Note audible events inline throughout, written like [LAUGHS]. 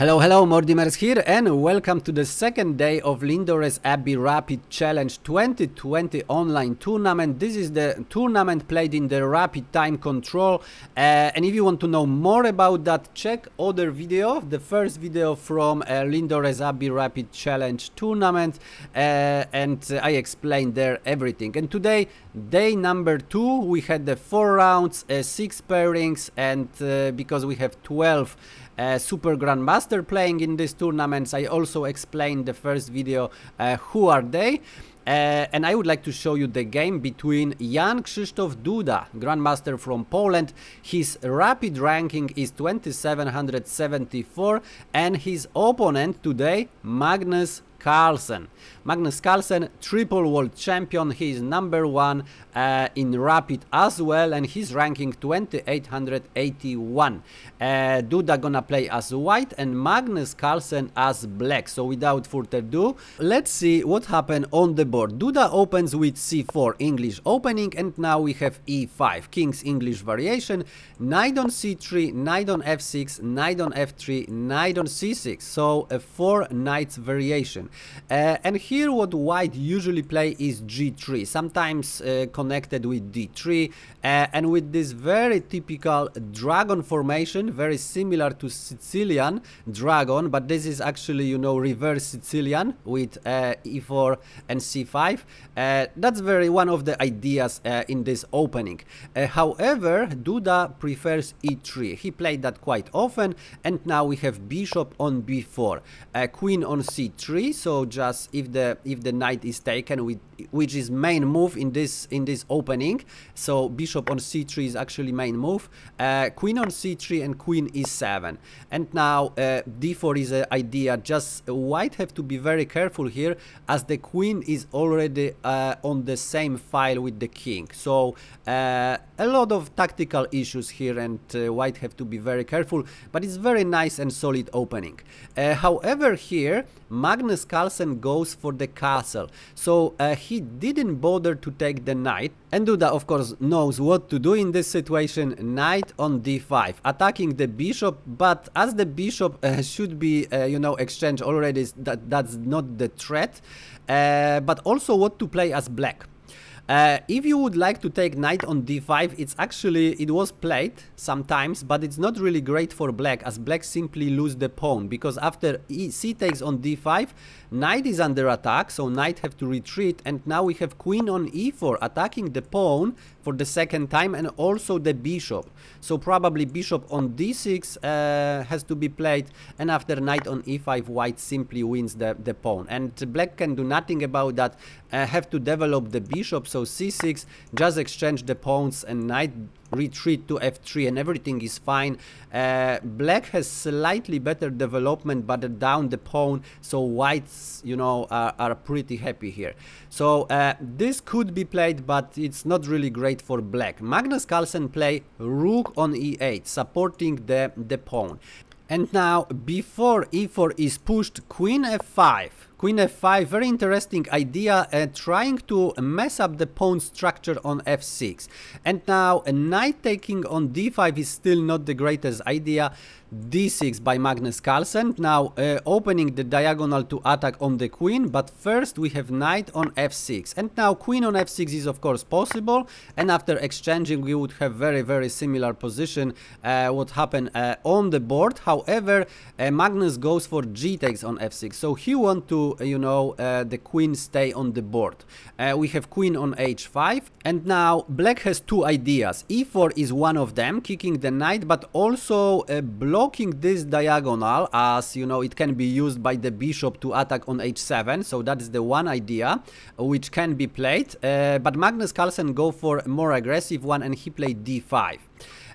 Hello, hello, Mordimers here and welcome to the second day of Lindores Abbey Rapid Challenge 2020 online tournament. This is the tournament played in the Rapid Time Control uh, and if you want to know more about that, check other video, the first video from uh, Lindores Abbey Rapid Challenge tournament uh, and uh, I explained there everything. And today, day number two, we had the four rounds, uh, six pairings and uh, because we have 12 uh, Super Grandmaster playing in these tournaments. I also explained the first video uh, who are they. Uh, and I would like to show you the game between Jan Krzysztof Duda, Grandmaster from Poland. His rapid ranking is 2774 and his opponent today, Magnus Carlsen. Magnus Carlsen, triple world champion. He is number one uh, in rapid as well, and he's ranking 2881. Uh, Duda gonna play as white and Magnus Carlsen as black. So without further ado, let's see what happened on the board. Duda opens with c4 English opening, and now we have e5 King's English variation, knight on c3, knight on f6, knight on f3, knight on c6. So a four knights variation. Uh, and here what white usually play is g3, sometimes uh, connected with d3, uh, and with this very typical dragon formation, very similar to Sicilian dragon, but this is actually, you know, reverse Sicilian with uh, e4 and c5. Uh, that's very one of the ideas uh, in this opening. however, Duda prefers e3. He played that quite often, and now we have bishop on b4, queen on c3, so just if the if the knight is taken with which is main move in this in this opening. So bishop on c3 is actually main move. Uh, queen on c3 and queen e7 and now uh, d4 is an idea. Just white have to be very careful here as the queen is already uh, on the same file with the king. So uh, a lot of tactical issues here and uh, white have to be very careful. But it's very nice and solid opening. Uh, however here Magnus Carlsen goes for the castle. So he didn't bother to take the knight. And Duda of course knows what to do in this situation, knight on d5, attacking the bishop, but as the bishop uh, [LAUGHS] should be, uh, you know, exchanged already, that, that's not the threat, uh, but also what to play as black. Uh, if you would like to take knight on d5, it's actually, it was played sometimes, but it's not really great for black, as black simply lose the pawn, because after e c takes on d5, knight is under attack, so knight have to retreat, and now we have queen on e4, attacking the pawn for the second time, and also the bishop. So probably bishop on d6 uh, has to be played, and after knight on e5, white simply wins the, the pawn. And black can do nothing about that, uh, have to develop the bishop, so c6, just exchange the pawns, and knight retreat to f3 and everything is fine. Uh, black has slightly better development but down the pawn so whites you know are, are pretty happy here. So uh, this could be played but it's not really great for black. Magnus Carlsen play rook on e8 supporting the, the pawn. And now before e4 is pushed queen f5 Queen f5, very interesting idea, uh, trying to mess up the pawn structure on f6. And now a knight taking on d5 is still not the greatest idea d6 by Magnus Carlsen. Now uh, opening the diagonal to attack on the queen, but first we have knight on f6. And now queen on f6 is of course possible, and after exchanging we would have very very similar position uh, what happened uh, on the board. However, uh, Magnus goes for g takes on f6, so he want to, uh, you know, uh, the queen stay on the board. we have queen on h5, and now black has two ideas. e4 is one of them, kicking the knight, but also uh, blocking this diagonal as, you know, it can be used by the bishop to attack on h7. So that is the one idea which can be played. Uh, but Magnus Carlsen go for a more aggressive one and he played d5.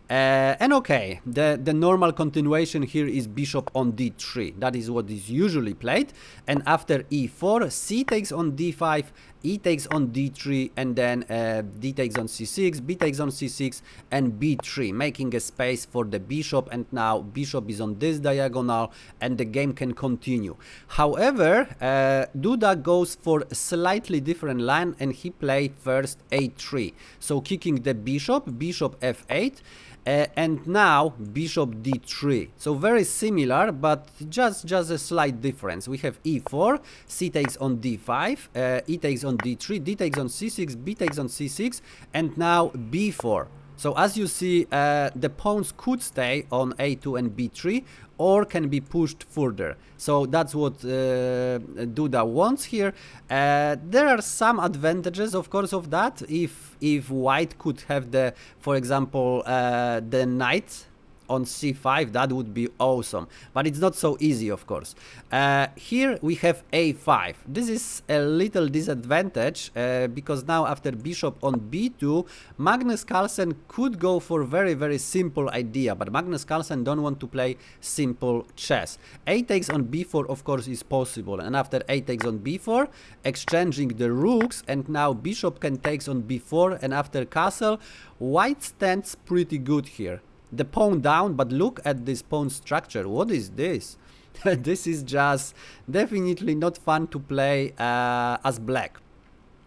Uh, and okay, the, the normal continuation here is bishop on d3. That is what is usually played. And after e4, c takes on d5, e takes on d3, and then uh, d takes on c6, b takes on c6, and b3, making a space for the bishop. And now bishop is on this diagonal, and the game can continue. However, uh, Duda goes for a slightly different line, and he played first a3. So kicking the bishop, bishop f8, Uh, and now bishop d3 so very similar but just just a slight difference. We have e4 c takes on d5 uh, e takes on d3 d takes on c6 b takes on c6 and now b4 so as you see, uh, the pawns could stay on a2 and b3 or can be pushed further. So that's what uh, Duda wants here. Uh, there are some advantages, of course, of that. If if white could have the, for example, uh, the knight on c5 that would be awesome. But it's not so easy of course. Uh, here we have a5 this is a little disadvantage uh, because now after bishop on b2 Magnus Carlsen could go for very very simple idea but Magnus Carlsen don't want to play simple chess. A takes on b4 of course is possible. And after a takes on b4 exchanging the rooks and now bishop can takes on b4 and after castle white stands pretty good here the pawn down, but look at this pawn structure. What is this? [LAUGHS] this is just definitely not fun to play uh, as black.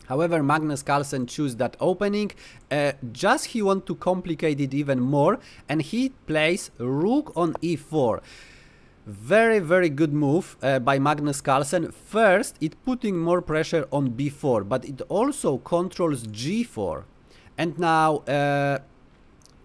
However, Magnus Carlsen choose that opening, uh, just he want to complicate it even more, and he plays rook on e4. Very, very good move uh, by Magnus Carlsen. First, it putting more pressure on b4, but it also controls g4. And now, uh,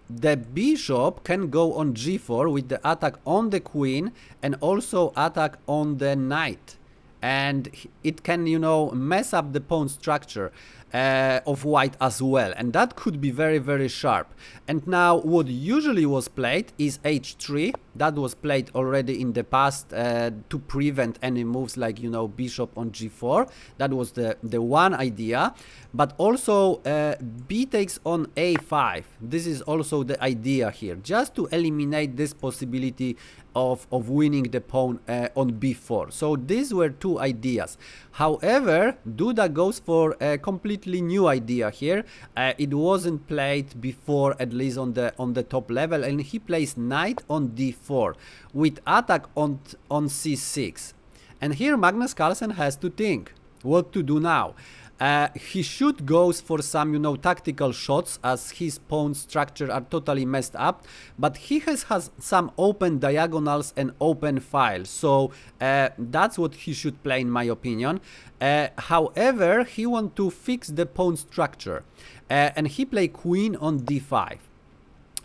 the bishop can go on g4 with the attack on the queen and also attack on the knight and it can you know mess up the pawn structure uh, of white as well. And that could be very very sharp. And now what usually was played is h3 that was played already in the past uh, to prevent any moves like you know bishop on g4 that was the the one idea. But also uh, b takes on a5 this is also the idea here. Just to eliminate this possibility of, of winning the pawn uh, on b4. So these were two ideas. However, Duda goes for a completely new idea here. Uh, it wasn't played before, at least on the on the top level, and he plays knight on d4 with attack on on c6. And here Magnus Carlsen has to think what to do now. Uh, he should go for some, you know, tactical shots as his pawn structure are totally messed up, but he has, has some open diagonals and open files, so uh, that's what he should play in my opinion. Uh, however, he want to fix the pawn structure, uh, and he play queen on d5.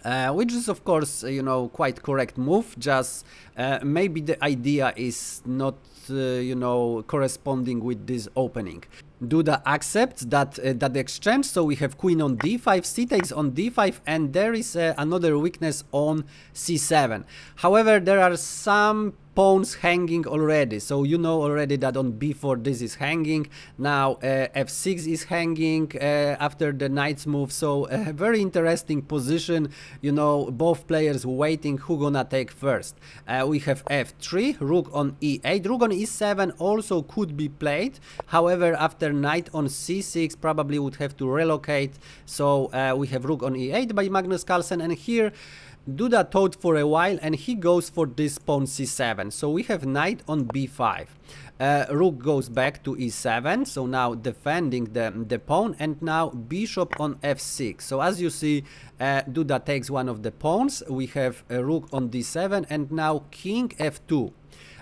Uh, which is of course you know quite correct move just uh, maybe the idea is not you know corresponding with this opening. Duda accepts that uh, that exchange so we have queen on d5 c takes on d5 and there is uh, another weakness on c7 however there are some pawns hanging already. So you know already that on b4 this is hanging. Now uh, f6 is hanging uh, after the knight's move. So a [LAUGHS] very interesting position you know both players waiting who gonna take first. Uh, we have f3 rook on e8 rook on e7 also could be played. However after knight on c6 probably would have to relocate. So uh, we have rook on e8 by Magnus Carlsen. And here Duda thought for a while and he goes for this pawn c7. So we have knight on b5. Uh, rook goes back to e7, so now defending the, the pawn, and now bishop on f6. So as you see, uh, Duda takes one of the pawns, we have a rook on d7, and now king f2.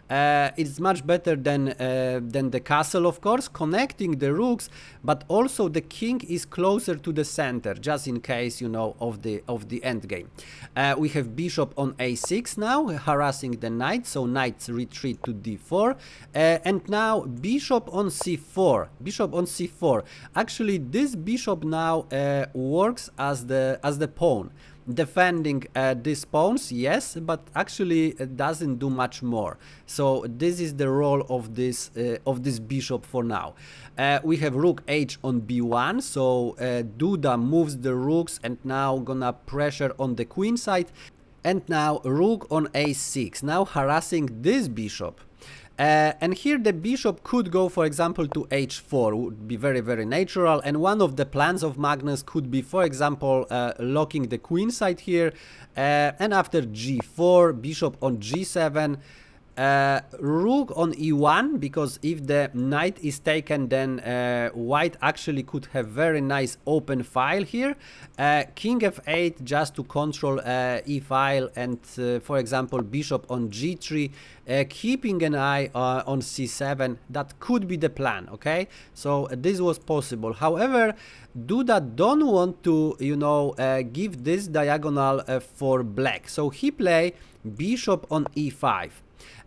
Uh, it's much better than uh, than the castle, of course, connecting the rooks, but also the king is closer to the center, just in case you know of the of the end game. Uh, we have bishop on a6 now, harassing the knight, so knights retreat to d4, uh, and now bishop on c4. Bishop on c4. Actually, this bishop now uh, works as the as the pawn defending uh, these pawns yes but actually it doesn't do much more. So this is the role of this uh, of this bishop for now. Uh, we have rook h on b1 so uh, Duda moves the rooks and now gonna pressure on the queen side. And now rook on a6 now harassing this bishop uh, and here the bishop could go, for example, to h4, would be very, very natural. And one of the plans of Magnus could be, for example, uh, locking the queen side here. Uh, and after g4, bishop on g7, uh, rook on e1 because if the knight is taken then uh, white actually could have very nice open file here. Uh, king f8 just to control uh, e file and uh, for example bishop on g3 uh, keeping an eye on c7 that could be the plan okay? So this was possible. However Duda don't want to you know give this diagonal for black. So he play bishop on e5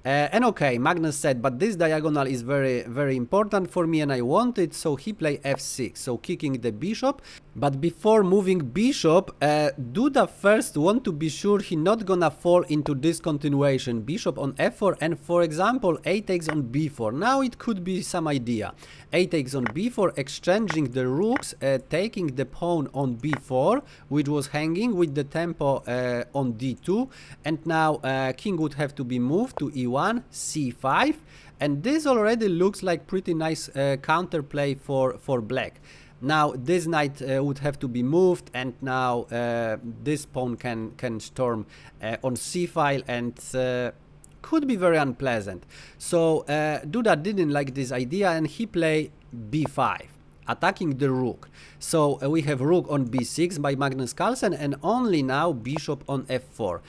uh, and okay, Magnus said, but this diagonal is very, very important for me and I want it, so he play f6, so kicking the bishop. But before moving bishop, uh, Duda first want to be sure he not gonna fall into this continuation. Bishop on f4 and for example, a takes on b4. Now it could be some idea. a takes on b4, exchanging the rooks, uh, taking the pawn on b4, which was hanging with the tempo uh, on d2. And now uh, king would have to be moved to e1 1 c5 and this already looks like pretty nice uh, counterplay for for black. Now this knight uh, would have to be moved and now uh, this pawn can can storm uh, on c file and uh, could be very unpleasant. So uh, Duda didn't like this idea and he play b5 attacking the rook. So uh, we have rook on b6 by Magnus Carlsen and only now bishop on f4. Uh,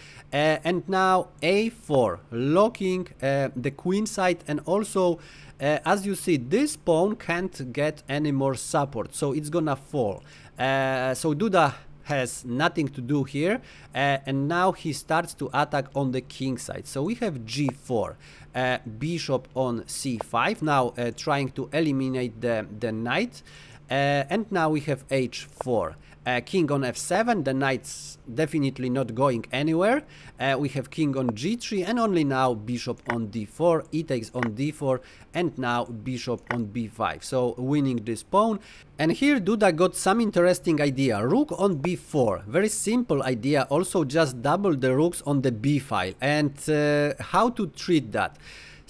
and now a4, locking uh, the queen side and also uh, as you see this pawn can't get any more support so it's gonna fall. Uh, so Duda has nothing to do here uh, and now he starts to attack on the king side. So we have g4 uh, bishop on c5 now uh, trying to eliminate the the knight and now we have h4 uh, king on f7, the knight's definitely not going anywhere. Uh, we have king on g3 and only now bishop on d4, e takes on d4 and now bishop on b5. So winning this pawn. And here Duda got some interesting idea. Rook on b4, very simple idea. Also just double the rooks on the b file and uh, how to treat that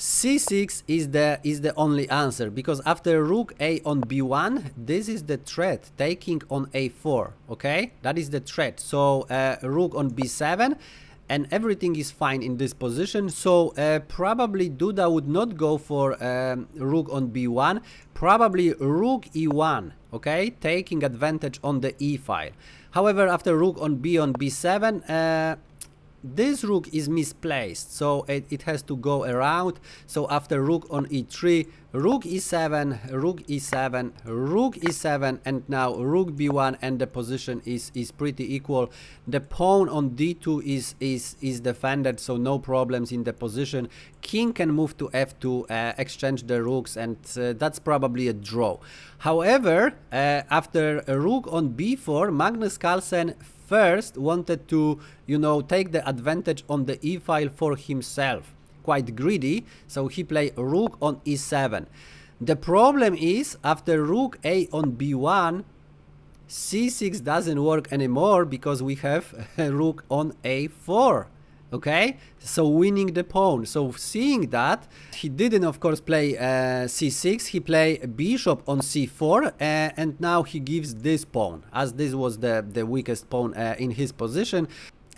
c6 is the is the only answer because after rook a on b1 this is the threat taking on a4 okay? That is the threat. So uh, rook on b7 and everything is fine in this position. So uh, probably Duda would not go for um, rook on b1 probably rook e1 okay? Taking advantage on the e file. However after rook on b on b7 uh, this rook is misplaced so it, it, has to go around. So after rook on e3 rook e7 rook e7 rook e7 and now rook b1 and the position is is pretty equal. The pawn on d2 is is is defended so no problems in the position. King can move to f2 uh, exchange the rooks and uh, that's probably a draw. However uh, after rook on b4 magnus carlsen first wanted to, you know, take the advantage on the e file for himself. Quite greedy, so he played rook on e7. The problem is, after rook a on b1, c6 doesn't work anymore because we have [LAUGHS] rook on a4 okay? So winning the pawn. So seeing that he didn't of course play uh, c6 he play bishop on c4 uh, and now he gives this pawn as this was the the weakest pawn uh, in his position.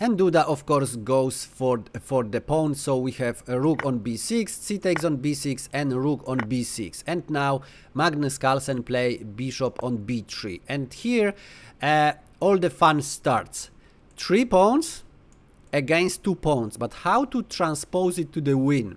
And Duda of course goes for for the pawn. So we have a rook on b6 c takes on b6 and rook on b6 and now Magnus Carlsen play bishop on b3 and here uh, all the fun starts. Three pawns against two pawns, but how to transpose it to the win?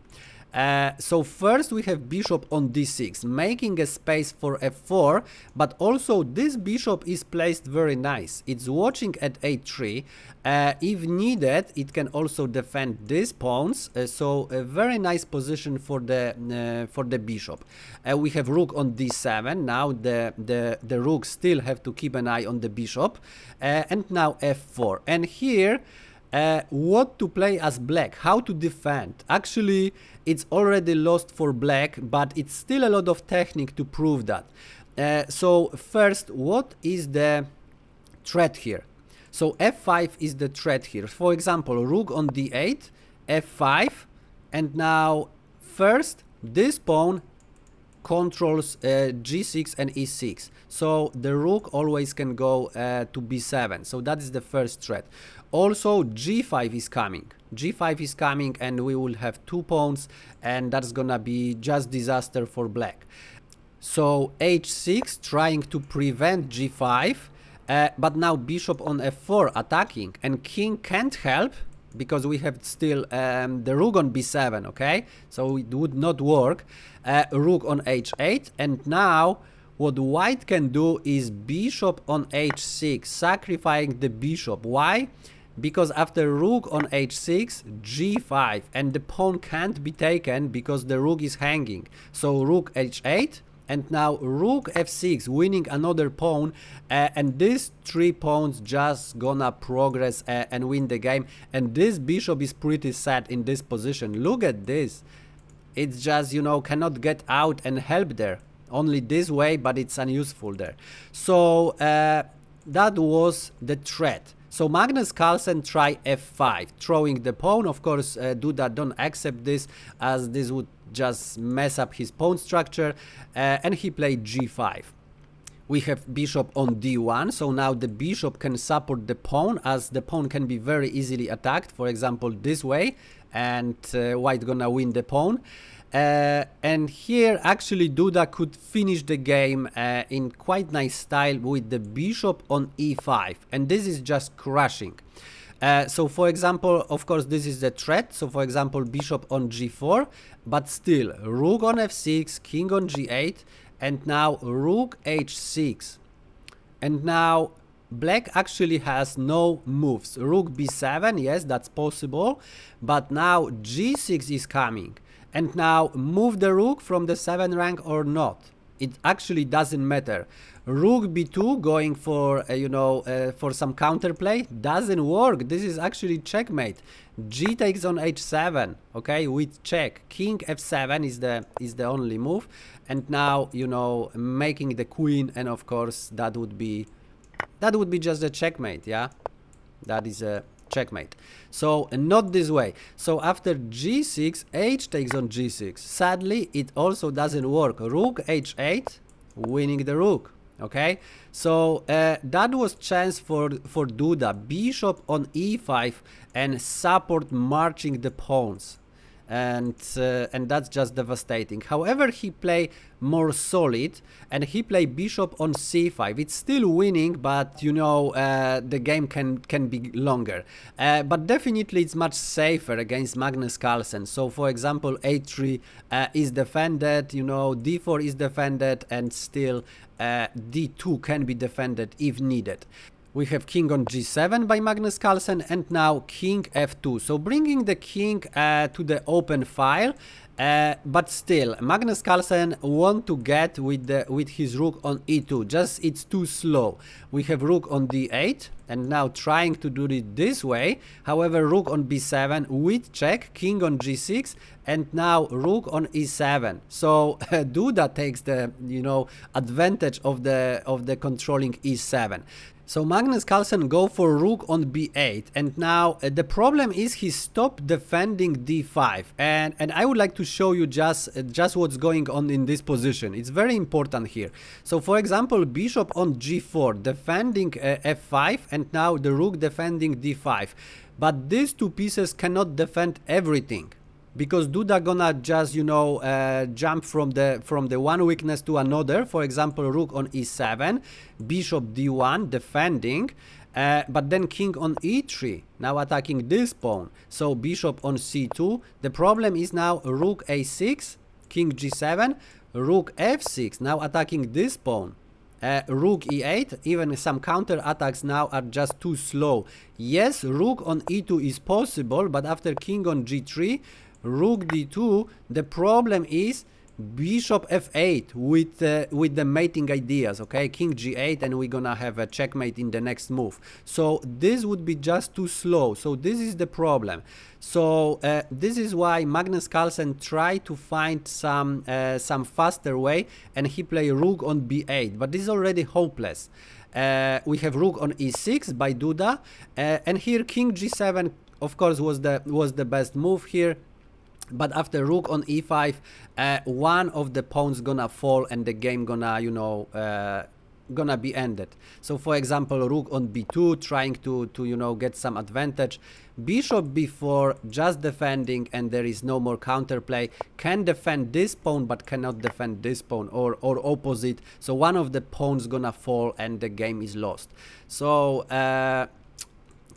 Uh, so first we have bishop on d6, making a space for f4, but also this bishop is placed very nice. It's watching at a3. Uh, if needed, it can also defend these pawns, uh, so a very nice position for the uh, for the bishop. Uh, we have rook on d7. Now the the the rooks still have to keep an eye on the bishop, uh, and now f4. And here uh, what to play as black, how to defend. Actually, it's already lost for black, but it's still a lot of technique to prove that. Uh, so first, what is the threat here? So f5 is the threat here. For example, rook on d8, f5, and now first this pawn controls uh, g6 and e6 so the rook always can go uh, to b7 so that is the first threat. Also g5 is coming. G5 is coming and we will have two pawns and that's gonna be just disaster for black. So h6 trying to prevent g5 uh, but now bishop on f4 attacking and king can't help because we have still um, the rook on b7 okay? So it would not work uh, rook on h8 and now what white can do is bishop on h6 sacrificing the bishop. Why? Because after rook on h6 g5 and the pawn can't be taken because the rook is hanging. So rook h8 and now rook f6 winning another pawn uh, and these three pawns just gonna progress uh, and win the game. And this bishop is pretty sad in this position. Look at this. It's just you know cannot get out and help there. Only this way but it's unuseful there. So uh, that was the threat. So Magnus Carlsen try f5, throwing the pawn. Of course, uh, Duda don't accept this as this would just mess up his pawn structure. Uh, and he played g5. We have bishop on d1, so now the bishop can support the pawn as the pawn can be very easily attacked, for example this way, and uh, white gonna win the pawn. Uh, and here actually Duda could finish the game uh, in quite nice style with the bishop on e5 and this is just crushing. Uh, so for example, of course this is the threat, so for example bishop on g4, but still rook on f6, king on g8 and now rook h6. And now black actually has no moves. Rook b7, yes that's possible, but now g6 is coming and now move the rook from the 7 rank or not. It actually doesn't matter. Rook b2 going for, uh, you know, uh, for some counterplay doesn't work. This is actually checkmate. G takes on h7, okay, with check. King f7 is the is the only move. And now, you know, making the queen and of course that would be that would be just a checkmate, yeah? That is a checkmate. So not this way. So after g6, h takes on g6. Sadly, it also doesn't work. Rook h8, winning the rook. Okay, so uh, that was chance for for Duda. Bishop on e5 and support marching the pawns and uh, and that's just devastating. However, he play more solid and he play bishop on c5. It's still winning, but you know uh, the game can can be longer. Uh, but definitely it's much safer against Magnus Carlsen. So for example, a3 uh, is defended, you know d4 is defended, and still uh, d2 can be defended if needed. We have king on g7 by Magnus Carlsen and now king f2. So bringing the king uh, to the open file uh, but still, Magnus Carlsen want to get with the with his rook on e2. Just it's too slow. We have rook on d8 and now trying to do it this way. However, rook on b7 with check, king on g6, and now rook on e7. So uh, [LAUGHS] Duda takes the you know advantage of the of the controlling e7. So Magnus Carlsen go for rook on b8 and now uh, the problem is he stopped defending d5 and and I would like to show you just uh, just what's going on in this position. It's very important here. So for example bishop on g4 defending uh, f5 and now the rook defending d5 but these two pieces cannot defend everything because Duda gonna just you know uh, jump from the from the one weakness to another. For example rook on e7 bishop d1 defending uh, but then king on e3 now attacking this pawn. So bishop on c2 the problem is now rook a6 king g7 rook f6 now attacking this pawn. Uh, rook e8 even some counter attacks now are just too slow. Yes rook on e2 is possible but after king on g3 rook d2 the problem is bishop f8 with uh, with the mating ideas okay? King g8 and we're gonna have a checkmate in the next move. So this would be just too slow. So this is the problem. So uh, this is why Magnus Carlsen tried to find some uh, some faster way and he play rook on b8 but this is already hopeless. Uh, we have rook on e6 by Duda uh, and here king g7 of course was the was the best move here but after rook on e5 uh, one of the pawns gonna fall and the game gonna you know uh, gonna be ended. So for example rook on b2 trying to to you know get some advantage. Bishop b4 just defending and there is no more counterplay can defend this pawn but cannot defend this pawn or or opposite. So one of the pawns gonna fall and the game is lost. So uh,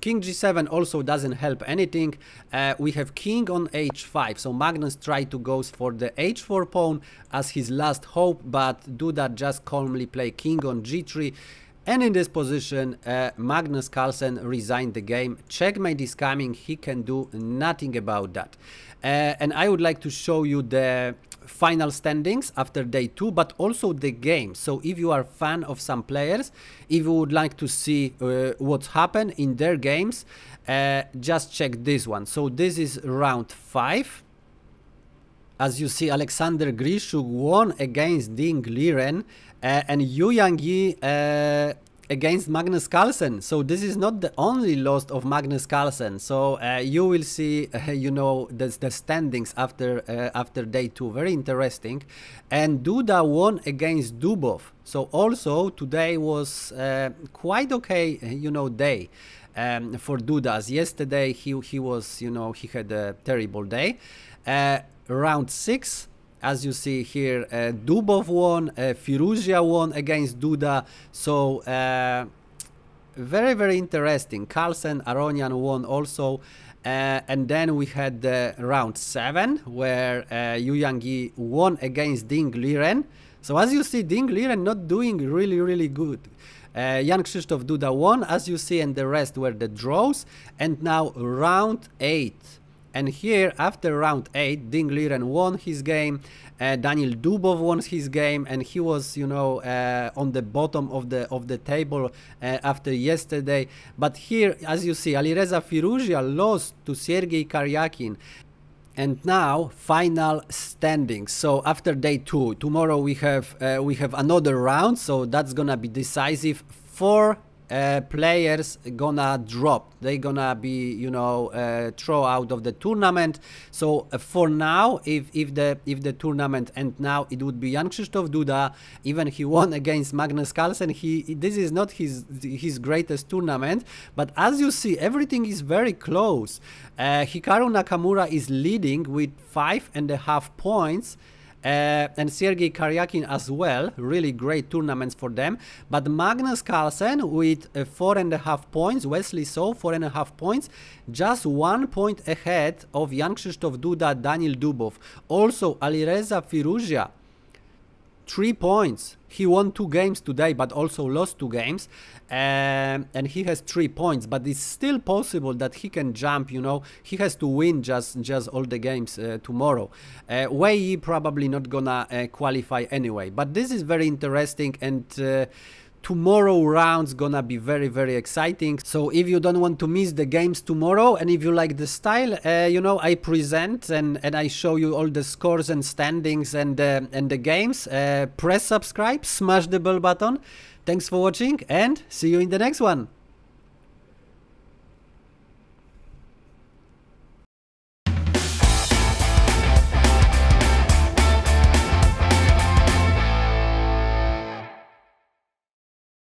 King g7 also doesn't help anything. Uh, we have king on h5, so Magnus tried to go for the h4 pawn as his last hope, but Duda just calmly play king on g3. And in this position, uh, Magnus Carlsen resigned the game. Checkmate is coming, he can do nothing about that. Uh, and I would like to show you the final standings after day two, but also the game. So if you are fan of some players, if you would like to see uh, what's happened in their games, uh, just check this one. So this is round five. As you see, Alexander Grischuk won against Ding Liren uh, and Yu Yangyi uh, against Magnus Carlsen. So this is not the only loss of Magnus Carlsen. So uh, you will see, uh, [LAUGHS] you know, the, the standings after uh, after day two. Very interesting. And Duda won against Dubov. So also today was uh, quite okay, you know, day. Um, for Dudas. Yesterday he he was, you know, he had a terrible day. Uh, round six, as you see here, uh, Dubov won, uh, Firouzja won against Duda. So uh, very, very interesting. Carlsen, Aronian won also. Uh, and then we had the round 7 where uh, Yu Yangyi won against Ding Liren. So as you see, Ding Liren not doing really, really good. Uh, Jan Krzysztof Duda won, as you see, and the rest were the draws. And now round 8 and here, after round 8, Ding Liren won his game, uh, Daniel Dubov won his game, and he was, you know, uh, on the bottom of the of the table uh, after yesterday. But here, as you see, Alireza Firouzja lost to Sergei Karyakin. And now, final standings. So after day two, tomorrow we have uh, we have another round. So that's gonna be decisive. Four uh, players gonna drop. They gonna be you know uh, throw out of the tournament. So uh, for now if if the if the tournament end now it would be Jan Krzysztof Duda. Even he [LAUGHS] won against Magnus Carlsen. He this is not his his greatest tournament. But as you see everything is very close. Uh, Hikaru Nakamura is leading with five and a half points uh, and Sergei Karyakin as well. Really great tournaments for them. But Magnus Carlsen with uh, four and a half points, Wesley So four and a half points, just one point ahead of Jan Krzysztof Duda, Daniel Dubov. Also Alireza Firouzja three points. He won two games today, but also lost two games, um, and he has three points. But it's still possible that he can jump. You know, he has to win just just all the games uh, tomorrow. Uh, Wei probably not gonna uh, qualify anyway. But this is very interesting and. Uh, tomorrow rounds gonna be very very exciting. So if you don't want to miss the games tomorrow and if you like the style uh, you know i present and and i show you all the scores and standings and uh, and the games. Uh, press subscribe smash the bell button. Thanks for watching and see you in the next one